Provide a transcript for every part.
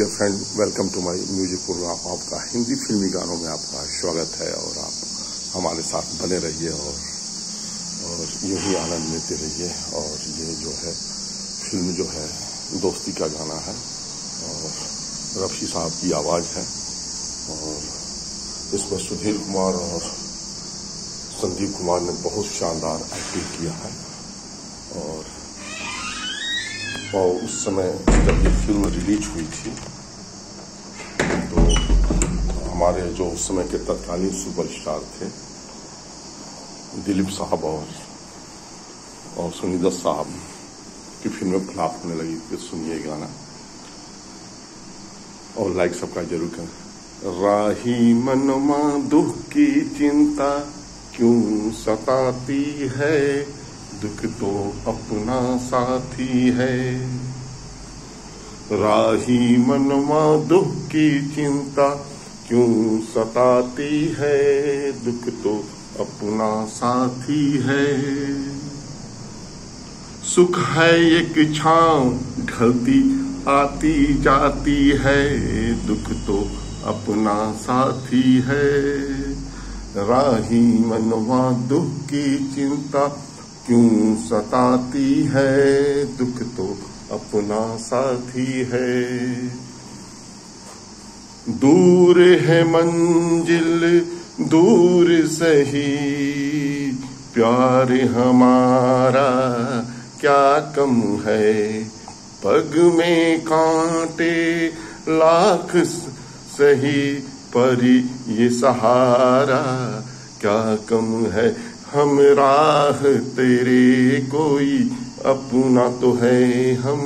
Dear friend welcome to my music programme आपका हिंदी फिल्मी गानों में आपका स्वागत है और आप हमारे साथ बने रहिए और और यूँ ही आनंद लेते रहिए और ये जो है, फ़िल्म जो है, दोस्ती का गाना है और रफी साहब की आवाज़ है और इसमें सुधीर कुमार और संदीप कुमार ने बहुत शानदार एक्टिंग किया है और और उस समय जब ये फ़िल्म रिलीज़ हुई थी हमारे जो उस समय के तत्कालीन सुपरस्टार थे, दिलीप साहब और और सुनीता साहब की फ़िल्म फ्लॉप होने लगी फिर सुनिए गाना। और लाइक सबका ज़रूर करें। राही मनमा दुख की चिंता क्यों सताती है? दुख तो अपना साथी है। राही मनवा दुख की चिंता क्यों सताती है? दुख तो अपना साथी है। सुख है एक छांव, ढलती आती जाती है। दुख तो अपना साथी है। राही मनवा दुख की चिंता क्यों सताती है? दुख तो अपना साथी है। दूर है मंजिल, दूर सही। प्यार हमारा क्या कम है? पग में कांटे लाख सही पर ये सहारा क्या कम है? हम राह तेरे कोई अपना तो है, हम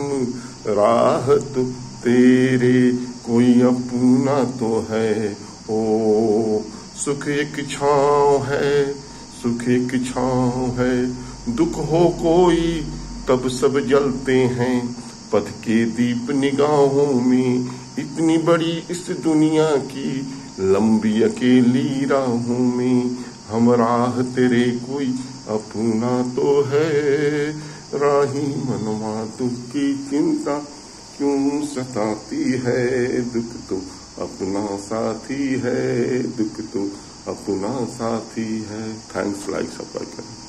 राह तो तेरे कोई अपना तो है। ओ, सुख एक छाँव है, सुख एक छाँव है। दुख हो कोई, तब सब जलते हैं। पथ के दीप निगाहों में इतनी बड़ी इस दुनिया की लंबी अकेली राहों में हम राह तेरे कोई अपना तो है। राही मनवा दुख की चिंता क्यों सताती है दुख तो अपना साथी है, दुख तो अपना साथी है। थैंक्स लाइक सब्सक्राइब करें